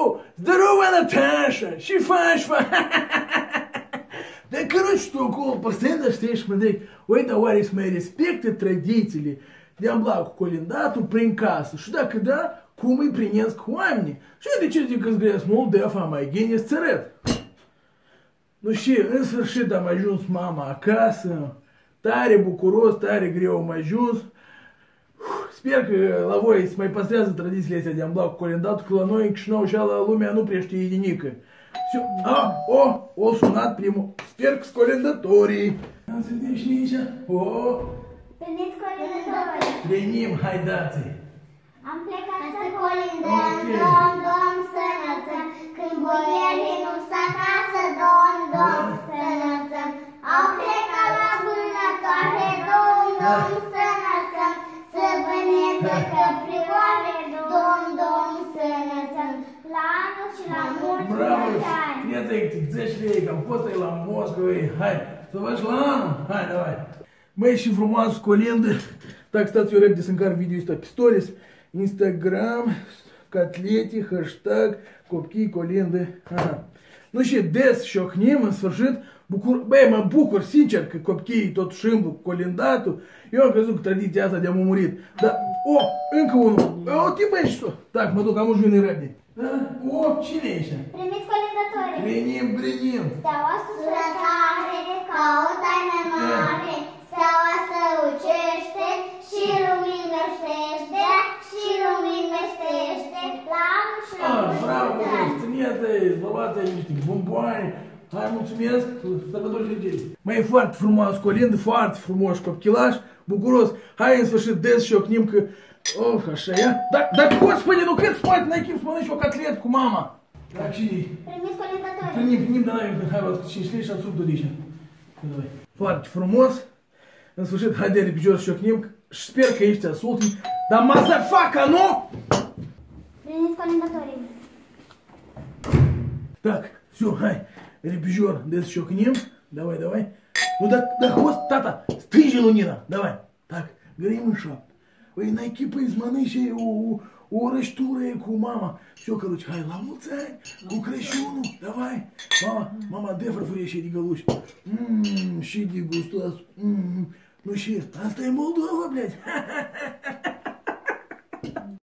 О, здорово, Наташа! Шифа, шифа! Да, короче, что около постоянно стоишь смотреть, ой, товарищ мои респекты, традиции, Дямблаку колендату принкасу, что когда кумы принес к хуамни, что это через казгрес, мол, дефа май генис церет. Ну, ще, înсfârșit am ajuns mama acasă, tare bucuros, tare greu am ajuns. Sper că la voi să mai păstrează tradițiile astea de ambla cu colendatul, că la noi în Chișinău și la lumea nu prea știe nimic. A, o, o sunat primul. Sper că sunt colendatorii. Am să și aici. O, Veniți colindători! venim, haidați Am plecat să colindăm, Ok. domn, domn, sănățăm. Când boierii nu s acasă, domn, domn, sănățăm. Au plecat la vânătoare, domn, domn, sănățăm. Браво! Нет этих 10 лей, компоста и ламбосковый. Faci la anul? Hai, давай. Mai și frumoasă colindă. Так, stați eu repede să încarc video ăsta pe stories. Instagram, котлети, hashtag, copchii colindă. Aha. Nu și des și ocnim, în sfârșit, bucur, băi, mă bucur, sincer, că copiii, tot șâmbul, colindatul, eu am crezut că tradiția asta de-am murit. Dar, o, încă unul, o, tipă ești tu. Tac, mă duc, am un repede. Da? O, cine ești? Primit colindătorii. Primim, primim. Steaua sus, la tare, caut mai da. mare. și ah, A, bravo, tânia de vă luați niște bomboane, hai mulțumesc, sărbători de gei. Mai foarte frumos, colindă, foarte frumos, copchilaș, bucuros, hai în sfârșit des și o cnim că, oh, așa e. Dar, dar gospodine, nu cred spate, n-ai chef să mănânci o cotlet cu mama. Dar cine? Primis colindători. Primim, primim, dar noi, hai, vă, 5 lei și ați de aici. Foarte frumos, în sfârșit, hai de picior și o cnim, și sper că ești asult, dar masa nu? Так, все, хай, репежер, дес щелкнем. Давай, давай. Ну да, да хвост, тата, стыжи лунина, давай. Так, грим и шап. Ой, найки из маныши у, у, у рештуре ку мама. Все, короче, хай, ламуцай, у крещуну, давай. Мама, мама, де фарфуре ще дигалуш. Ммм, ще дигустас. Ммм, ну ще, а стай Молдова, блядь.